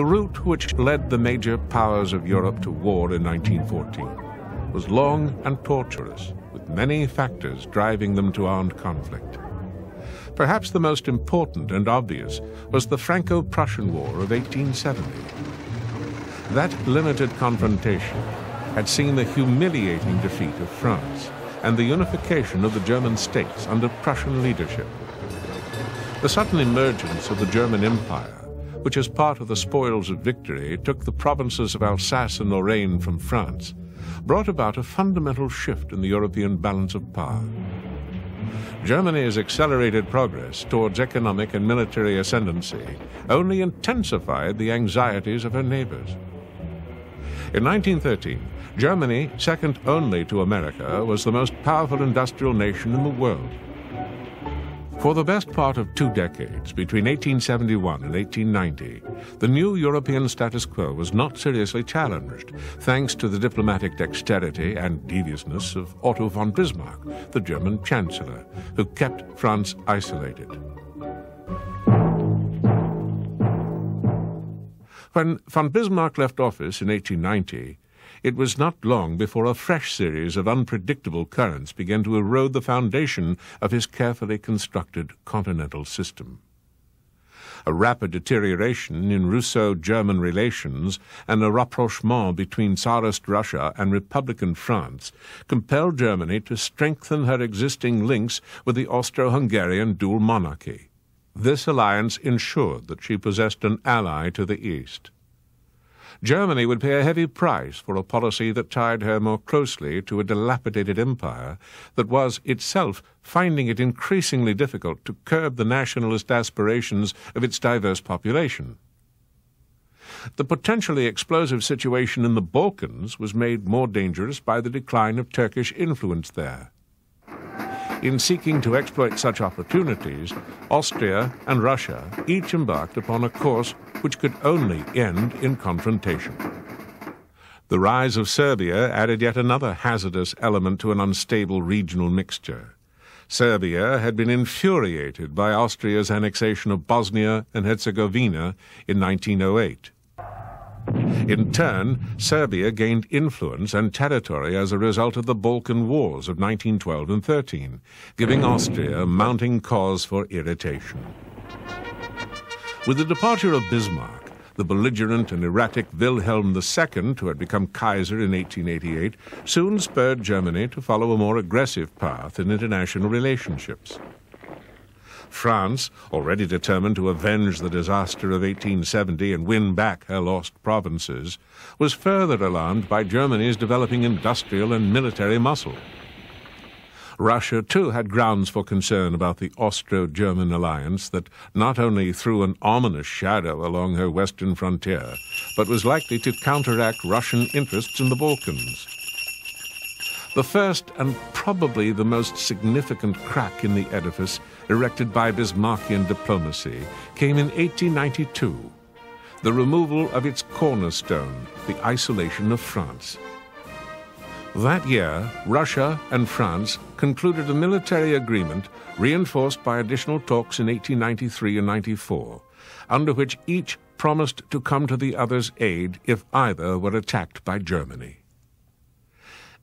The route which led the major powers of Europe to war in 1914 was long and tortuous, with many factors driving them to armed conflict. Perhaps the most important and obvious was the Franco-Prussian War of 1870. That limited confrontation had seen the humiliating defeat of France and the unification of the German states under Prussian leadership. The sudden emergence of the German Empire, which as part of the spoils of victory took the provinces of Alsace and Lorraine from France, brought about a fundamental shift in the European balance of power. Germany's accelerated progress towards economic and military ascendancy only intensified the anxieties of her neighbors. In 1913, Germany, second only to America, was the most powerful industrial nation in the world. For the best part of two decades, between 1871 and 1890, the new European status quo was not seriously challenged, thanks to the diplomatic dexterity and deviousness of Otto von Bismarck, the German chancellor, who kept France isolated. When von Bismarck left office in 1890, it was not long before a fresh series of unpredictable currents began to erode the foundation of his carefully constructed continental system. A rapid deterioration in Russo-German relations and a rapprochement between Tsarist Russia and Republican France compelled Germany to strengthen her existing links with the Austro-Hungarian dual monarchy. This alliance ensured that she possessed an ally to the east. Germany would pay a heavy price for a policy that tied her more closely to a dilapidated empire that was itself finding it increasingly difficult to curb the nationalist aspirations of its diverse population. The potentially explosive situation in the Balkans was made more dangerous by the decline of Turkish influence there. In seeking to exploit such opportunities, Austria and Russia each embarked upon a course which could only end in confrontation. The rise of Serbia added yet another hazardous element to an unstable regional mixture. Serbia had been infuriated by Austria's annexation of Bosnia and Herzegovina in 1908. In turn, Serbia gained influence and territory as a result of the Balkan Wars of 1912 and 13, giving Austria mounting cause for irritation. With the departure of Bismarck, the belligerent and erratic Wilhelm II, who had become Kaiser in 1888, soon spurred Germany to follow a more aggressive path in international relationships. France, already determined to avenge the disaster of 1870 and win back her lost provinces, was further alarmed by Germany's developing industrial and military muscle. Russia, too, had grounds for concern about the Austro-German alliance that not only threw an ominous shadow along her western frontier, but was likely to counteract Russian interests in the Balkans. The first and probably the most significant crack in the edifice erected by Bismarckian diplomacy came in 1892, the removal of its cornerstone, the isolation of France. That year, Russia and France concluded a military agreement reinforced by additional talks in 1893 and 94, under which each promised to come to the other's aid if either were attacked by Germany.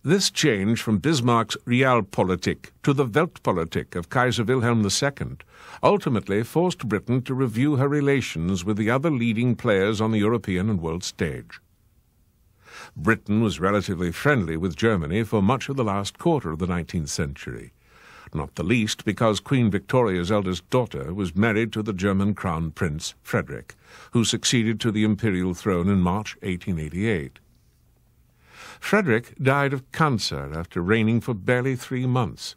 This change from Bismarck's Realpolitik to the Weltpolitik of Kaiser Wilhelm II ultimately forced Britain to review her relations with the other leading players on the European and world stage. Britain was relatively friendly with Germany for much of the last quarter of the 19th century, not the least because Queen Victoria's eldest daughter was married to the German Crown Prince Frederick, who succeeded to the imperial throne in March 1888. Frederick died of cancer after reigning for barely three months,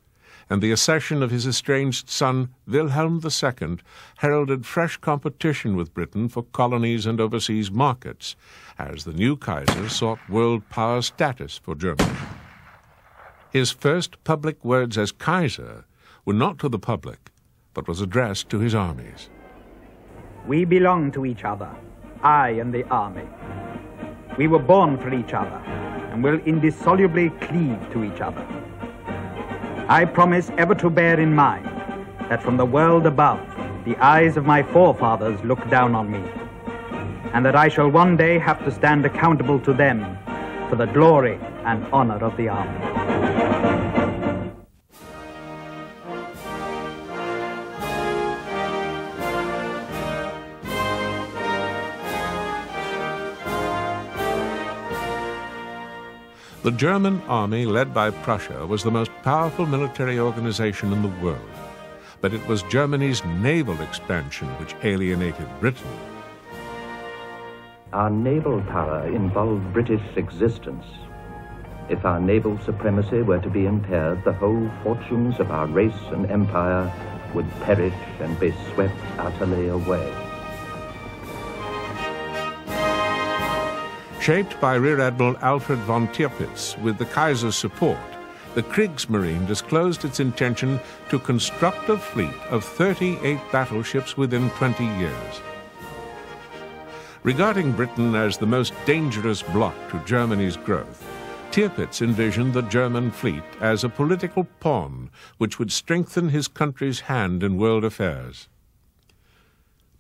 and the accession of his estranged son Wilhelm II heralded fresh competition with Britain for colonies and overseas markets, as the new Kaiser sought world power status for Germany. His first public words as Kaiser were not to the public, but was addressed to his armies. We belong to each other, I and the army. We were born for each other and will indissolubly cleave to each other. I promise ever to bear in mind that from the world above, the eyes of my forefathers look down on me. and that I shall one day have to stand accountable to them for the glory and honor of the army. The German army, led by Prussia, was the most powerful military organization in the world. But it was Germany's naval expansion which alienated Britain. Our naval power involved British existence. If our naval supremacy were to be impaired, the whole fortunes of our race and empire would perish and be swept utterly away. Shaped by Rear Admiral Alfred von Tirpitz with the Kaiser's support, the Kriegsmarine disclosed its intention to construct a fleet of 38 battleships within 20 years. Regarding Britain as the most dangerous bloc to Germany's growth, Tirpitz envisioned the German fleet as a political pawn which would strengthen his country's hand in world affairs.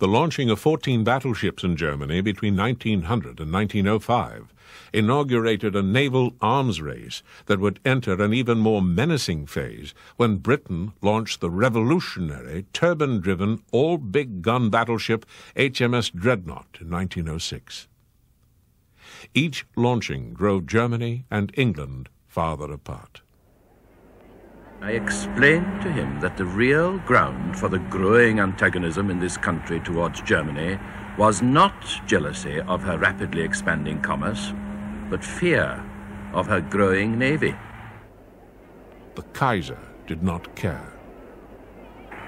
The launching of 14 battleships in Germany between 1900 and 1905 inaugurated a naval arms race that would enter an even more menacing phase when Britain launched the revolutionary, turbine driven, all big gun battleship HMS Dreadnought in 1906. Each launching drove Germany and England farther apart. I explained to him that the real ground for the growing antagonism in this country towards Germany was not jealousy of her rapidly expanding commerce, but fear of her growing navy. The Kaiser did not care.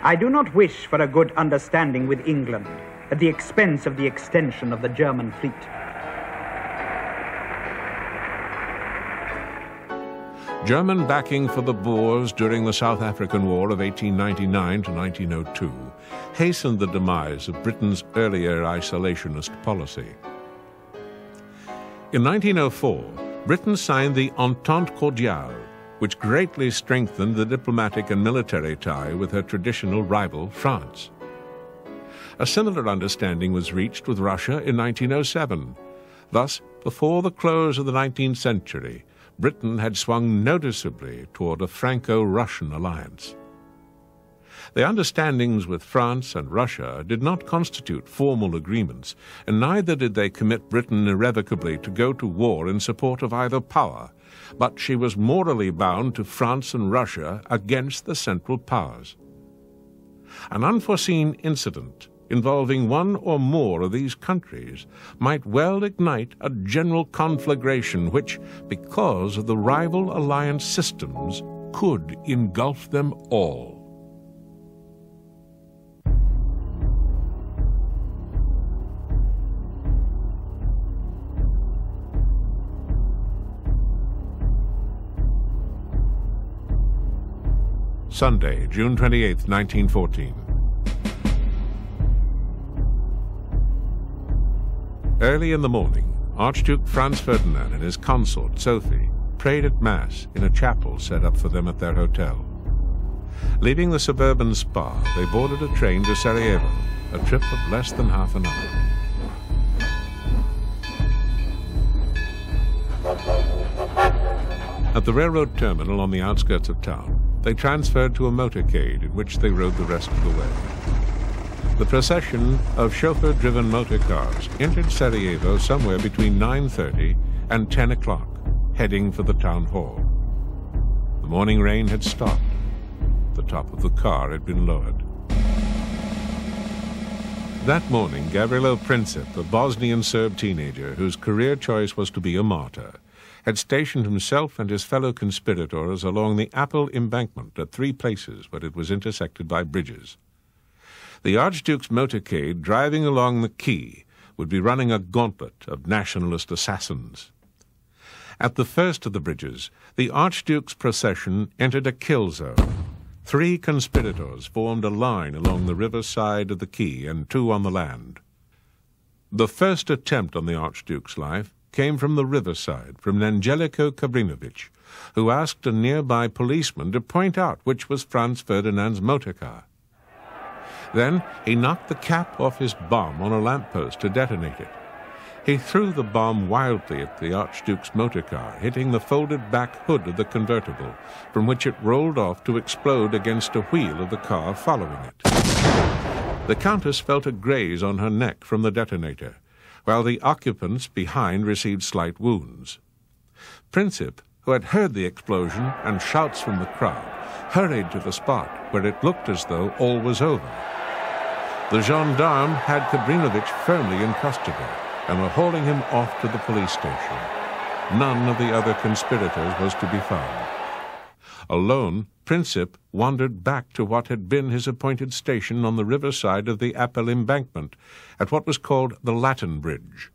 I do not wish for a good understanding with England at the expense of the extension of the German fleet. German backing for the Boers during the South African War of 1899 to 1902 hastened the demise of Britain's earlier isolationist policy. In 1904, Britain signed the Entente Cordiale, which greatly strengthened the diplomatic and military tie with her traditional rival, France. A similar understanding was reached with Russia in 1907. Thus, before the close of the 19th century, Britain had swung noticeably toward a Franco Russian alliance. The understandings with France and Russia did not constitute formal agreements, and neither did they commit Britain irrevocably to go to war in support of either power, but she was morally bound to France and Russia against the Central Powers. An unforeseen incident involving one or more of these countries might well ignite a general conflagration which, because of the rival alliance systems, could engulf them all. Sunday, June 28, 1914. Early in the morning, Archduke Franz Ferdinand and his consort, Sophie, prayed at Mass in a chapel set up for them at their hotel. Leaving the suburban spa, they boarded a train to Sarajevo, a trip of less than half an hour. At the railroad terminal on the outskirts of town, they transferred to a motorcade in which they rode the rest of the way. The procession of chauffeur-driven motor cars entered Sarajevo somewhere between 9.30 and 10 o'clock, heading for the town hall. The morning rain had stopped. The top of the car had been lowered. That morning, Gavrilo Princip, a Bosnian Serb teenager whose career choice was to be a martyr, had stationed himself and his fellow conspirators along the Appel embankment at three places where it was intersected by bridges. The Archduke's motorcade driving along the quay would be running a gauntlet of nationalist assassins. At the first of the bridges, the Archduke's procession entered a kill zone. Three conspirators formed a line along the river side of the quay and two on the land. The first attempt on the Archduke's life came from the riverside, from Angelico Kabrinovich, who asked a nearby policeman to point out which was Franz Ferdinand's motor car. Then he knocked the cap off his bomb on a lamppost to detonate it, He threw the bomb wildly at the Archduke's motor car, hitting the folded back hood of the convertible, from which it rolled off to explode against a wheel of the car following it. The Countess felt a graze on her neck from the detonator, while the occupants behind received slight wounds. Princip, who had heard the explosion and shouts from the crowd, hurried to the spot where it looked as though all was over. The gendarmes had Kabrinovich firmly in custody and were hauling him off to the police station. None of the other conspirators was to be found. Alone, Princip wandered back to what had been his appointed station on the riverside of the Appel embankment, at what was called the Latin Bridge.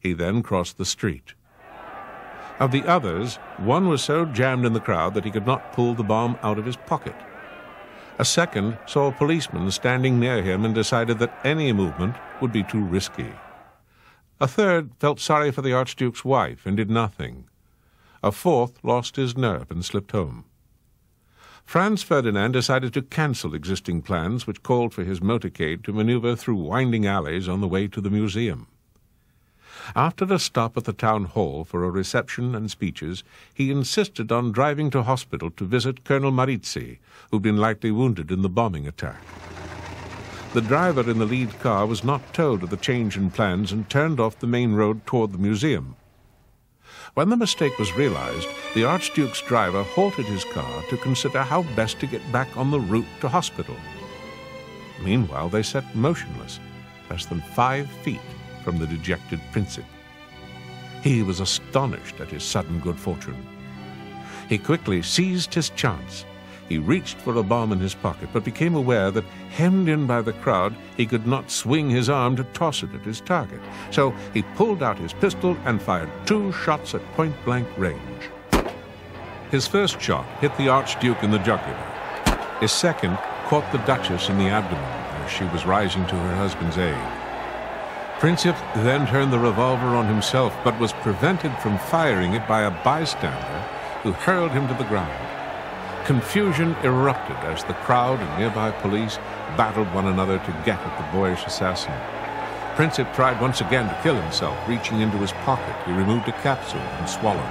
He then crossed the street. Of the others, one was so jammed in the crowd that he could not pull the bomb out of his pocket. A second saw a policeman standing near him and decided that any movement would be too risky. A third felt sorry for the Archduke's wife and did nothing. A fourth lost his nerve and slipped home. Franz Ferdinand decided to cancel existing plans which called for his motorcade to maneuver through winding alleys on the way to the museum. After a stop at the town hall for a reception and speeches, he insisted on driving to hospital to visit Colonel Marizzi, who'd been lightly wounded in the bombing attack. The driver in the lead car was not told of the change in plans and turned off the main road toward the museum. When the mistake was realized, the Archduke's driver halted his car to consider how best to get back on the route to hospital. Meanwhile, they sat motionless, less than five feet from the dejected Princip. He was astonished at his sudden good fortune. He quickly seized his chance. He reached for a bomb in his pocket, but became aware that, hemmed in by the crowd, he could not swing his arm to toss it at his target. So he pulled out his pistol and fired two shots at point blank range. His first shot hit the Archduke in the jugular. His second caught the Duchess in the abdomen as she was rising to her husband's aid. Princip then turned the revolver on himself, but was prevented from firing it by a bystander who hurled him to the ground. Confusion erupted as the crowd and nearby police battled one another to get at the boyish assassin. Princip tried once again to kill himself. Reaching into his pocket, he removed a capsule and swallowed.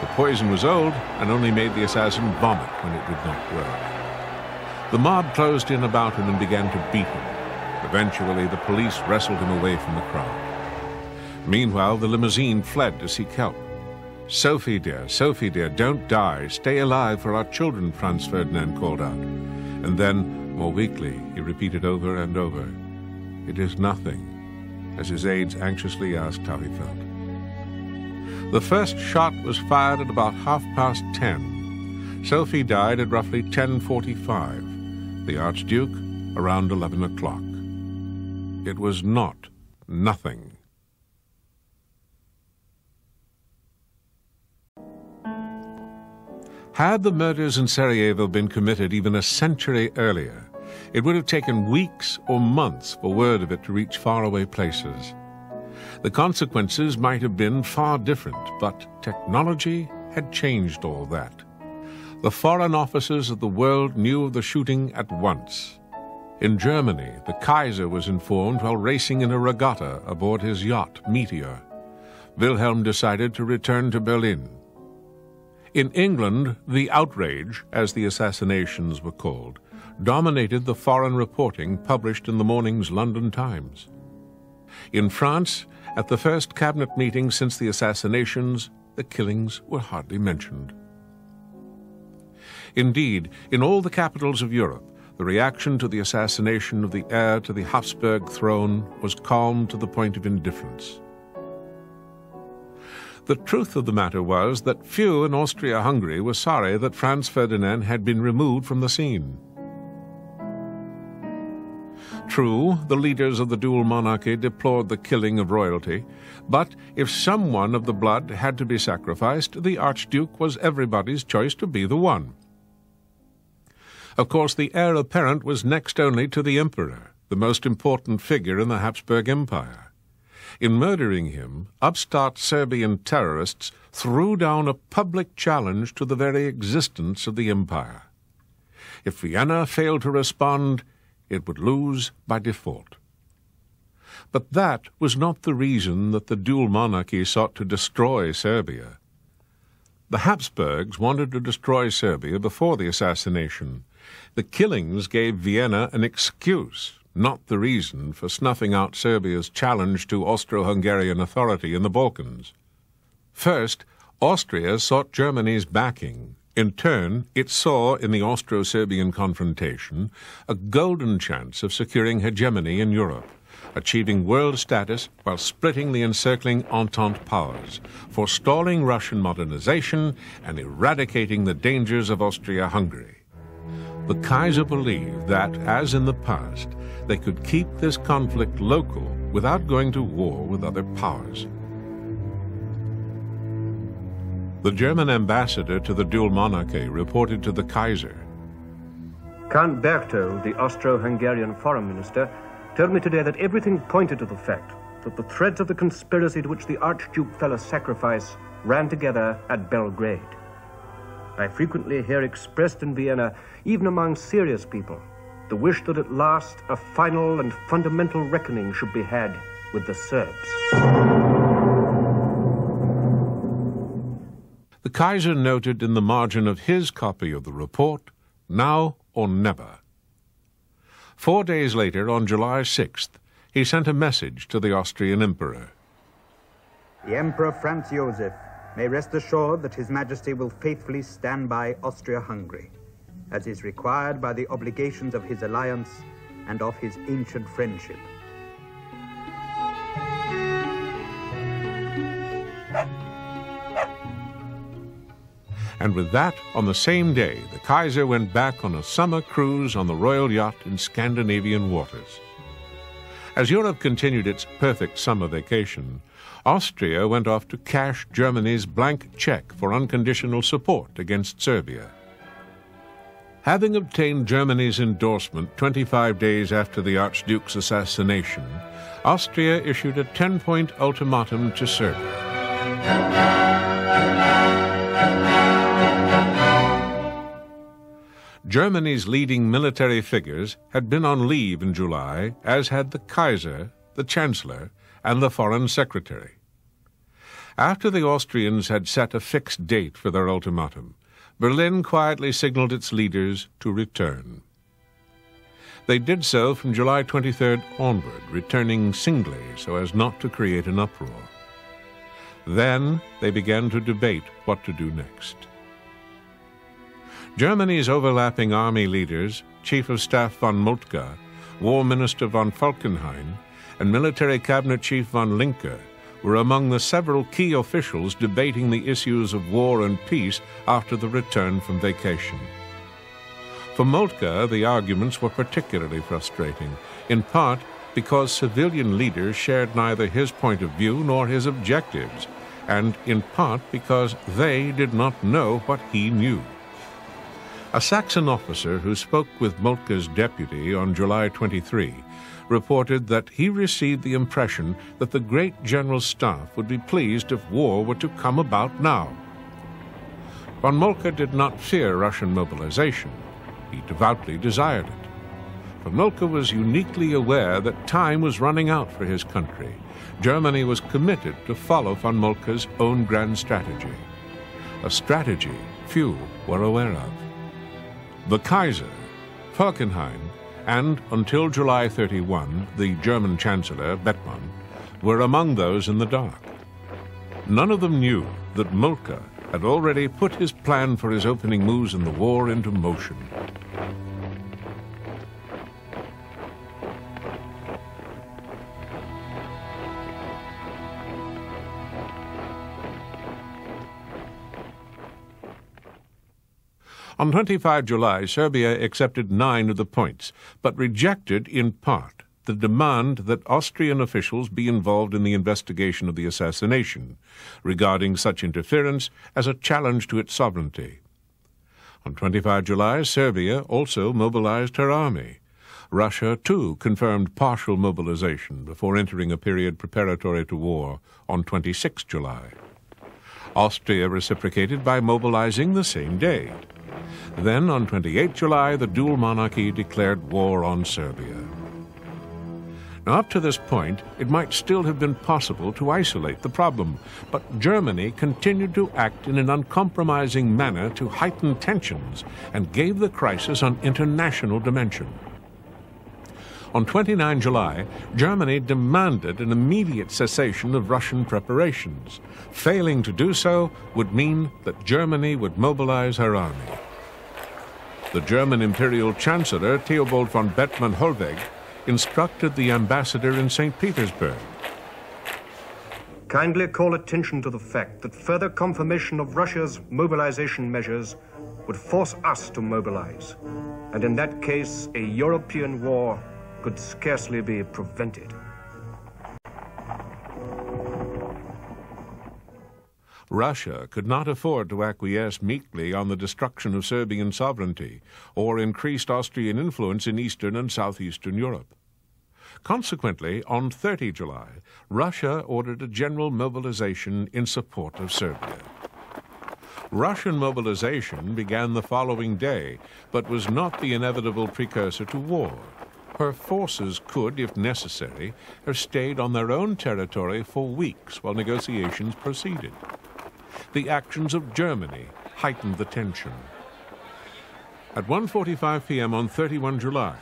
The poison was old and only made the assassin vomit when it did not work. The mob closed in about him and began to beat him. Eventually, the police wrestled him away from the crowd. Meanwhile, the limousine fled to seek help. Sophie, dear, Sophie, dear, don't die. Stay alive for our children, Franz Ferdinand called out. And then, more weakly, he repeated over and over, It is nothing, as his aides anxiously asked how he felt. The first shot was fired at about half past ten. Sophie died at roughly 10.45. The Archduke, around 11 o'clock. It was not nothing. Had the murders in Sarajevo been committed even a century earlier, it would have taken weeks or months for word of it to reach faraway places. The consequences might have been far different, but technology had changed all that. The foreign officers of the world knew of the shooting at once. In Germany, the Kaiser was informed while racing in a regatta aboard his yacht, Meteor. Wilhelm decided to return to Berlin. In England, the outrage, as the assassinations were called, dominated the foreign reporting published in the morning's London Times. In France, at the first cabinet meeting since the assassinations, the killings were hardly mentioned. Indeed, in all the capitals of Europe, the reaction to the assassination of the heir to the Habsburg throne was calm to the point of indifference. The truth of the matter was that few in Austria Hungary were sorry that Franz Ferdinand had been removed from the scene. True, the leaders of the dual monarchy deplored the killing of royalty, but if someone of the blood had to be sacrificed, the Archduke was everybody's choice to be the one. Of course, the heir apparent was next only to the emperor, the most important figure in the Habsburg Empire. In murdering him, upstart Serbian terrorists threw down a public challenge to the very existence of the empire. If Vienna failed to respond, it would lose by default. But that was not the reason that the dual monarchy sought to destroy Serbia. The Habsburgs wanted to destroy Serbia before the assassination. The killings gave Vienna an excuse, not the reason, for snuffing out Serbia's challenge to Austro Hungarian authority in the Balkans. First, Austria sought Germany's backing. In turn, it saw in the Austro Serbian confrontation a golden chance of securing hegemony in Europe achieving world status while splitting the encircling Entente powers, forestalling Russian modernization, and eradicating the dangers of Austria Hungary. The Kaiser believed that, as in the past, they could keep this conflict local without going to war with other powers. The German ambassador to the dual monarchy reported to the Kaiser. Count Berchtold, the Austro-Hungarian foreign minister, told me today that everything pointed to the fact that the threads of the conspiracy to which the Archduke fell a sacrifice ran together at Belgrade. I frequently hear expressed in Vienna, even among serious people, the wish that at last a final and fundamental reckoning should be had with the Serbs. The Kaiser noted in the margin of his copy of the report, now or never. Four days later, on July 6th, he sent a message to the Austrian Emperor. The Emperor Franz Joseph may rest assured that His Majesty will faithfully stand by Austria-Hungary, as is required by the obligations of his alliance and of his ancient friendship. And with that, on the same day, the Kaiser went back on a summer cruise on the royal yacht in Scandinavian waters. As Europe continued its perfect summer vacation, Austria went off to cash Germany's blank check for unconditional support against Serbia. Having obtained Germany's endorsement 25 days after the Archduke's assassination, Austria issued a 10 point ultimatum to Serbia. Germany's leading military figures had been on leave in July, as had the Kaiser, the Chancellor, and the Foreign Secretary. After the Austrians had set a fixed date for their ultimatum, Berlin quietly signaled its leaders to return. They did so from July 23rd onward, returning singly so as not to create an uproar. Then they began to debate what to do next. Germany's overlapping army leaders, Chief of Staff von Moltke, War Minister von Falkenhayn, and Military Cabinet Chief von Lyncker were among the several key officials debating the issues of war and peace after the return from vacation. For Moltke, the arguments were particularly frustrating, in part because civilian leaders shared neither his point of view nor his objectives, and in part because they did not know what he knew. A Saxon officer who spoke with Moltke's deputy on July 23 reported that he received the impression that the great general staff would be pleased if war were to come about now. Von Moltke did not fear Russian mobilization. He devoutly desired it. Von Moltke was uniquely aware that time was running out for his country. Germany was committed to follow von Moltke's own grand strategy, a strategy few were aware of. The Kaiser, Falkenhayn, and until July 31, the German Chancellor, Bethmann, were among those in the dark. None of them knew that Moltke had already put his plan for his opening moves in the war into motion. On 25 July, Serbia accepted nine of the points, but rejected in part the demand that Austrian officials be involved in the investigation of the assassination, regarding such interference as a challenge to its sovereignty. On 25 July, Serbia also mobilized her army. Russia, too, confirmed partial mobilization before entering a period preparatory to war on 26 July. Austria reciprocated by mobilizing the same day. Then, on 28 July, the dual monarchy declared war on Serbia. Now, up to this point, it might still have been possible to isolate the problem, but Germany continued to act in an uncompromising manner to heighten tensions and gave the crisis an international dimension. On 29 July, Germany demanded an immediate cessation of Russian preparations. Failing to do so would mean that Germany would mobilize her army. The German Imperial Chancellor Theobald von Bethmann Hollweg instructed the ambassador in St. Petersburg. Kindly call attention to the fact that further confirmation of Russia's mobilization measures would force us to mobilize. And in that case, a European war could scarcely be prevented. Russia could not afford to acquiesce meekly on the destruction of Serbian sovereignty or increased Austrian influence in Eastern and Southeastern Europe. Consequently, on 30 July, Russia ordered a general mobilization in support of Serbia. Russian mobilization began the following day, but was not the inevitable precursor to war. Her forces could, if necessary, have stayed on their own territory for weeks while negotiations proceeded. The actions of Germany heightened the tension. At 1.45 p.m. on 31 July,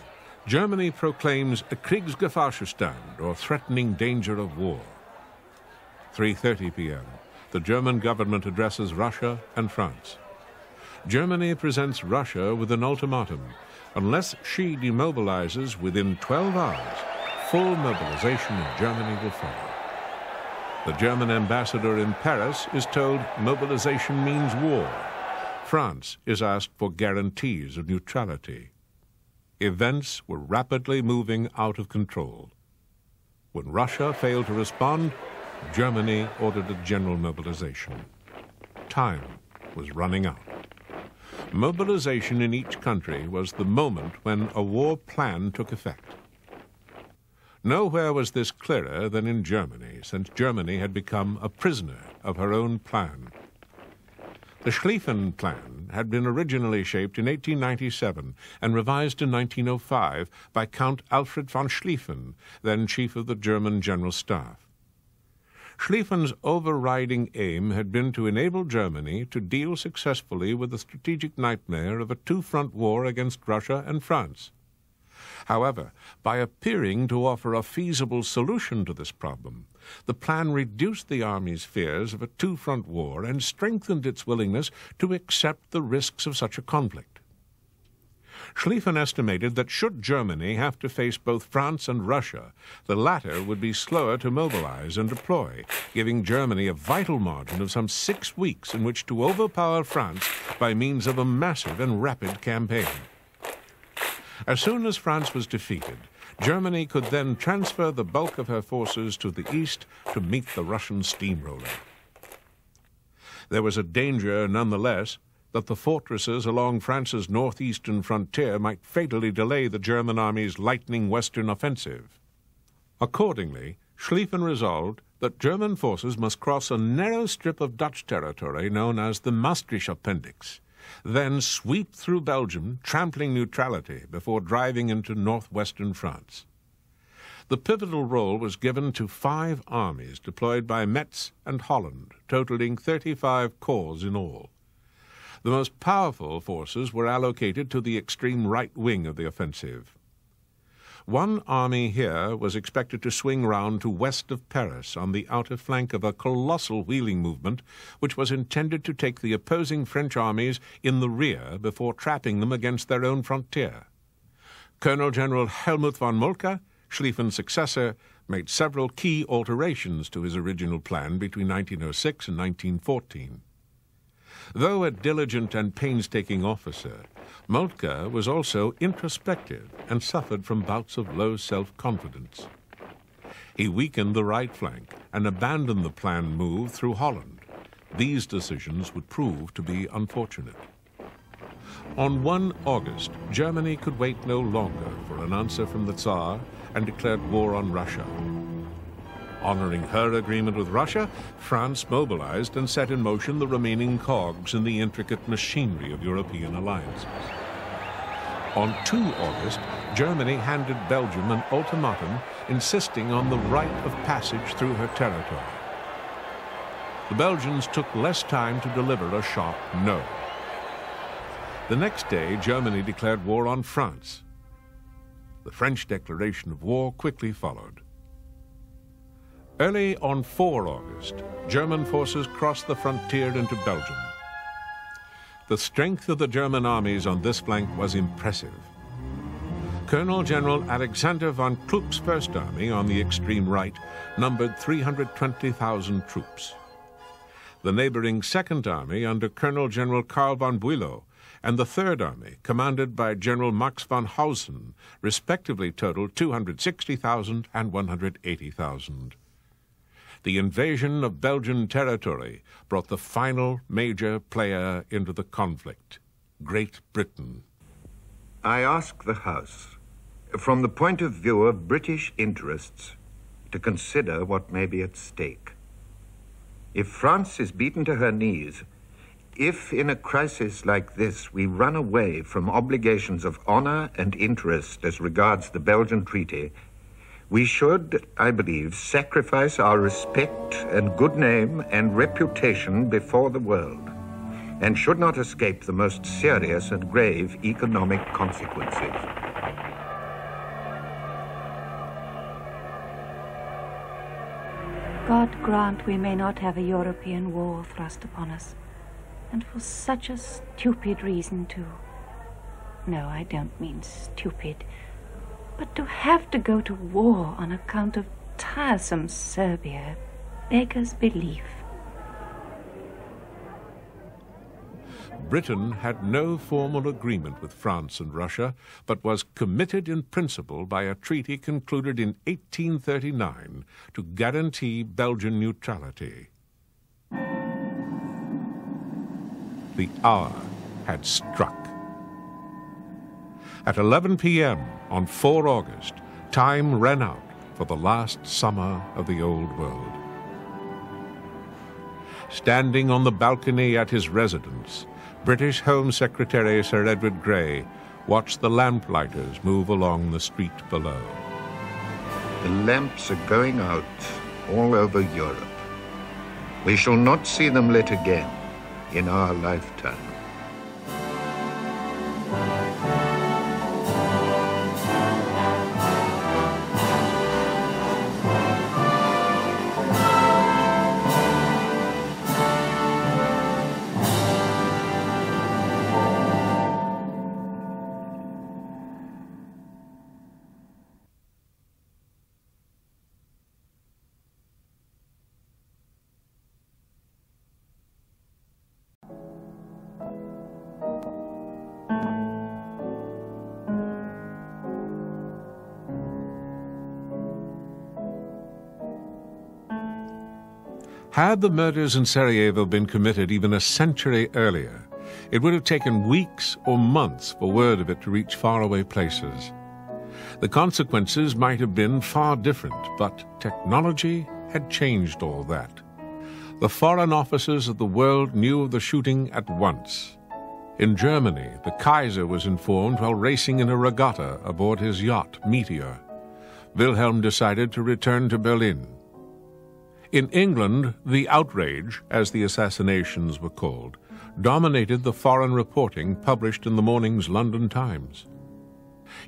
Germany proclaims a Kriegsgefahrzustand, or threatening danger of war. 3.30 p.m., the German government addresses Russia and France. Germany presents Russia with an ultimatum. Unless she demobilizes within 12 hours, full mobilization in Germany will follow. The German ambassador in Paris is told mobilization means war. France is asked for guarantees of neutrality events were rapidly moving out of control. When Russia failed to respond, Germany ordered a general mobilization. Time was running out. Mobilization in each country was the moment when a war plan took effect. Nowhere was this clearer than in Germany, since Germany had become a prisoner of her own plan. The Schlieffen Plan had been originally shaped in 1897 and revised in 1905 by Count Alfred von Schlieffen, then chief of the German General Staff. Schlieffen's overriding aim had been to enable Germany to deal successfully with the strategic nightmare of a two-front war against Russia and France. However, by appearing to offer a feasible solution to this problem, the plan reduced the Army's fears of a two front war and strengthened its willingness to accept the risks of such a conflict. Schlieffen estimated that should Germany have to face both France and Russia, the latter would be slower to mobilize and deploy, giving Germany a vital margin of some six weeks in which to overpower France by means of a massive and rapid campaign. As soon as France was defeated, Germany could then transfer the bulk of her forces to the east to meet the Russian steamroller. There was a danger, nonetheless, that the fortresses along France's northeastern frontier might fatally delay the German army's lightning western offensive. Accordingly, Schlieffen resolved that German forces must cross a narrow strip of Dutch territory known as the Maastricht Appendix, then sweep through Belgium, trampling neutrality before driving into northwestern France. The pivotal role was given to five armies deployed by Metz and Holland, totaling 35 corps in all. The most powerful forces were allocated to the extreme right wing of the offensive. One army here was expected to swing round to west of Paris on the outer flank of a colossal wheeling movement which was intended to take the opposing French armies in the rear before trapping them against their own frontier. Colonel General Helmuth von Moltke, Schlieffen's successor, made several key alterations to his original plan between 1906 and 1914. Though a diligent and painstaking officer, Moltke was also introspective and suffered from bouts of low self-confidence. He weakened the right flank and abandoned the planned move through Holland. These decisions would prove to be unfortunate. On 1 August, Germany could wait no longer for an answer from the Tsar and declared war on Russia. Honoring her agreement with Russia, France mobilized and set in motion the remaining cogs in the intricate machinery of European alliances. On 2 August, Germany handed Belgium an ultimatum insisting on the right of passage through her territory. The Belgians took less time to deliver a sharp no. The next day, Germany declared war on France. The French declaration of war quickly followed. Early on 4 August, German forces crossed the frontier into Belgium. The strength of the German armies on this flank was impressive. Colonel General Alexander von Kluck's First Army on the extreme right numbered 320,000 troops. The neighboring Second Army under Colonel General Karl von Bülow and the Third Army, commanded by General Max von Hausen, respectively totaled 260,000 and 180,000. The invasion of Belgian territory brought the final major player into the conflict, Great Britain. I ask the House from the point of view of British interests, to consider what may be at stake. If France is beaten to her knees, if in a crisis like this we run away from obligations of honor and interest as regards the Belgian Treaty, we should, I believe, sacrifice our respect and good name and reputation before the world, and should not escape the most serious and grave economic consequences. God grant we may not have a European war thrust upon us. And for such a stupid reason, too. No, I don't mean stupid. But to have to go to war on account of tiresome Serbia beggars belief. Britain had no formal agreement with France and Russia, but was committed in principle by a treaty concluded in 1839 to guarantee Belgian neutrality. The hour had struck. At 11 p.m. on 4 August, time ran out for the last summer of the Old World. Standing on the balcony at his residence, British Home Secretary Sir Edward Grey watched the lamplighters move along the street below. The lamps are going out all over Europe. We shall not see them lit again in our lifetime. Had the murders in Sarajevo been committed even a century earlier, it would have taken weeks or months for word of it to reach faraway places. The consequences might have been far different, but technology had changed all that. The foreign officers of the world knew of the shooting at once. In Germany, the Kaiser was informed while racing in a regatta aboard his yacht, Meteor. Wilhelm decided to return to Berlin. In England, the outrage, as the assassinations were called, dominated the foreign reporting published in the morning's London Times.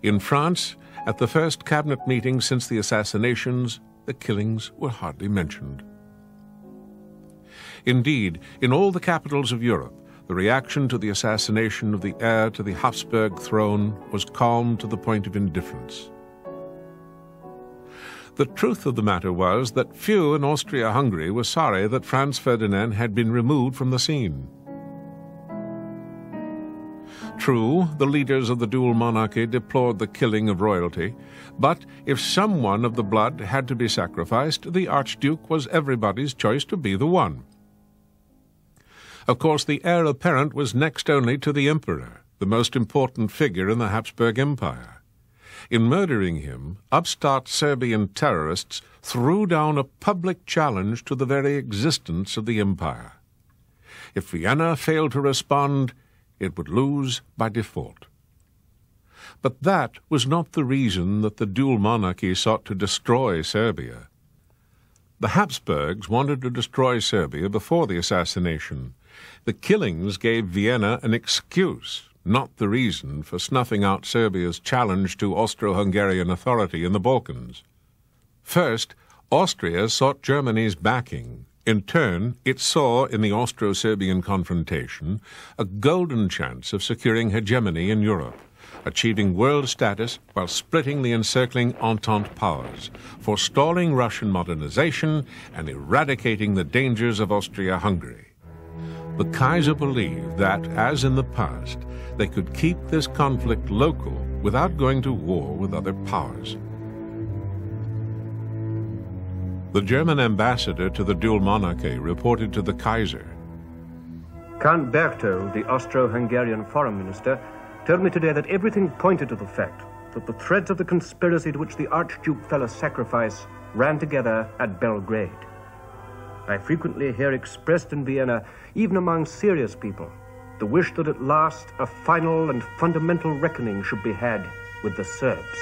In France, at the first cabinet meeting since the assassinations, the killings were hardly mentioned. Indeed, in all the capitals of Europe, the reaction to the assassination of the heir to the Habsburg throne was calm to the point of indifference. The truth of the matter was that few in Austria Hungary were sorry that Franz Ferdinand had been removed from the scene. True, the leaders of the dual monarchy deplored the killing of royalty, but if someone of the blood had to be sacrificed, the Archduke was everybody's choice to be the one. Of course, the heir apparent was next only to the Emperor, the most important figure in the Habsburg Empire. In murdering him, upstart Serbian terrorists threw down a public challenge to the very existence of the empire. If Vienna failed to respond, it would lose by default. But that was not the reason that the dual monarchy sought to destroy Serbia. The Habsburgs wanted to destroy Serbia before the assassination. The killings gave Vienna an excuse, not the reason, for snuffing out Serbia's challenge to Austro Hungarian authority in the Balkans. First, Austria sought Germany's backing. In turn, it saw in the Austro Serbian confrontation a golden chance of securing hegemony in Europe achieving world status while splitting the encircling Entente powers, forestalling Russian modernization, and eradicating the dangers of Austria Hungary. The Kaiser believed that, as in the past, they could keep this conflict local without going to war with other powers. The German ambassador to the dual monarchy reported to the Kaiser. Count Berchtold, the Austro-Hungarian foreign minister, told me today that everything pointed to the fact that the threads of the conspiracy to which the Archduke fell a sacrifice ran together at Belgrade. I frequently hear expressed in Vienna, even among serious people, the wish that at last a final and fundamental reckoning should be had with the Serbs.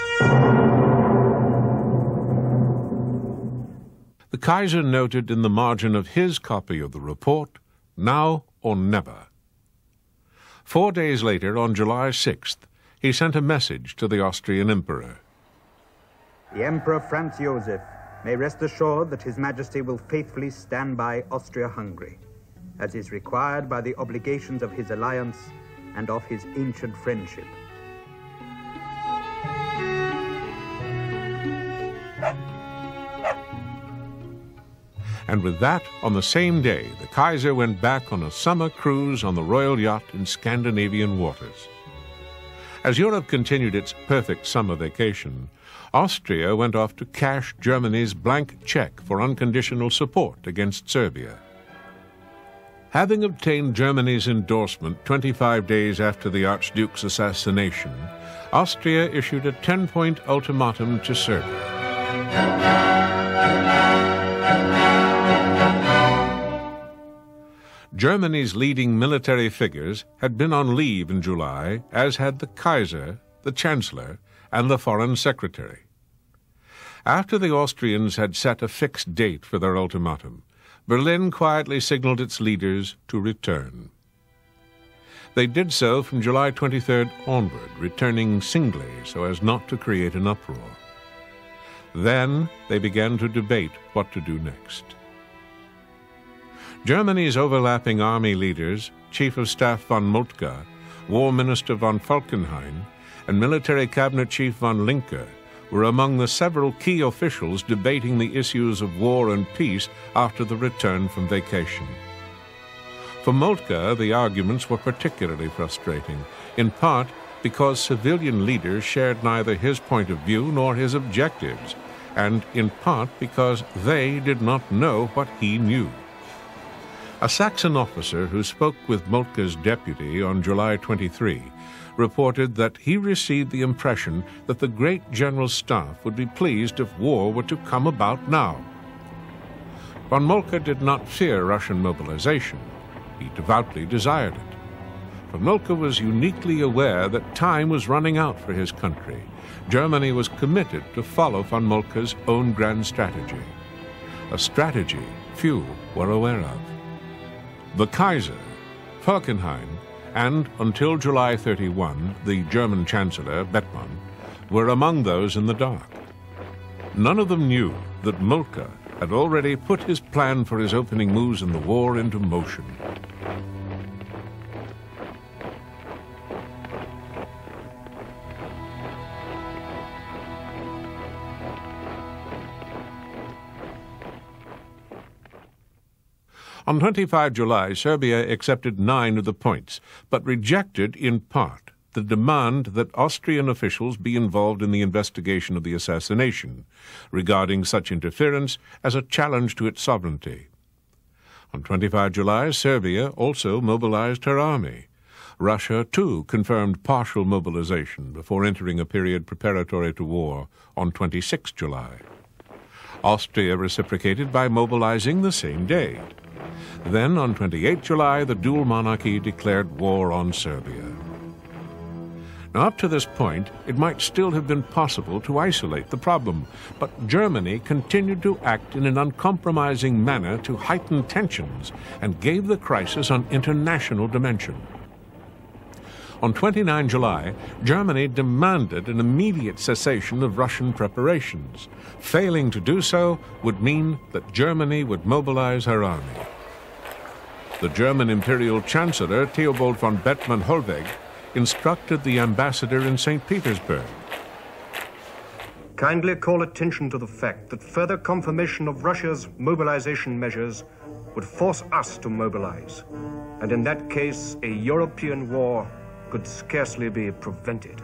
The Kaiser noted in the margin of his copy of the report, now or never. Four days later, on July 6th, he sent a message to the Austrian Emperor. The Emperor Franz Joseph may rest assured that His Majesty will faithfully stand by Austria-Hungary, as is required by the obligations of his alliance and of his ancient friendship. And with that, on the same day, the Kaiser went back on a summer cruise on the royal yacht in Scandinavian waters. As Europe continued its perfect summer vacation, Austria went off to cash Germany's blank check for unconditional support against Serbia. Having obtained Germany's endorsement 25 days after the Archduke's assassination, Austria issued a 10 point ultimatum to Serbia. Germany's leading military figures had been on leave in July, as had the Kaiser, the Chancellor, and the Foreign Secretary. After the Austrians had set a fixed date for their ultimatum, Berlin quietly signaled its leaders to return. They did so from July 23rd onward, returning singly so as not to create an uproar. Then they began to debate what to do next. Germany's overlapping army leaders, Chief of Staff von Moltke, War Minister von Falkenhayn, and Military Cabinet Chief von Lyncker were among the several key officials debating the issues of war and peace after the return from vacation. For Moltke, the arguments were particularly frustrating, in part because civilian leaders shared neither his point of view nor his objectives, and in part because they did not know what he knew. A Saxon officer who spoke with Moltke's deputy on July 23 reported that he received the impression that the great general staff would be pleased if war were to come about now. Von Moltke did not fear Russian mobilization. He devoutly desired it. Von Moltke was uniquely aware that time was running out for his country. Germany was committed to follow von Moltke's own grand strategy, a strategy few were aware of. The Kaiser, Falkenhayn, and until July 31, the German Chancellor, Bethmann, were among those in the dark. None of them knew that Moltke had already put his plan for his opening moves in the war into motion. On 25 July, Serbia accepted nine of the points, but rejected in part the demand that Austrian officials be involved in the investigation of the assassination, regarding such interference as a challenge to its sovereignty. On 25 July, Serbia also mobilized her army. Russia, too, confirmed partial mobilization before entering a period preparatory to war on 26 July. Austria reciprocated by mobilizing the same day. Then, on 28 July, the dual monarchy declared war on Serbia. Now, up to this point, it might still have been possible to isolate the problem, but Germany continued to act in an uncompromising manner to heighten tensions and gave the crisis an international dimension. On 29 July, Germany demanded an immediate cessation of Russian preparations. Failing to do so would mean that Germany would mobilize her army. The German Imperial Chancellor, Theobald von Bethmann Hollweg, instructed the ambassador in St. Petersburg. Kindly call attention to the fact that further confirmation of Russia's mobilization measures would force us to mobilize. And in that case, a European war could scarcely be prevented.